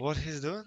what he's doing?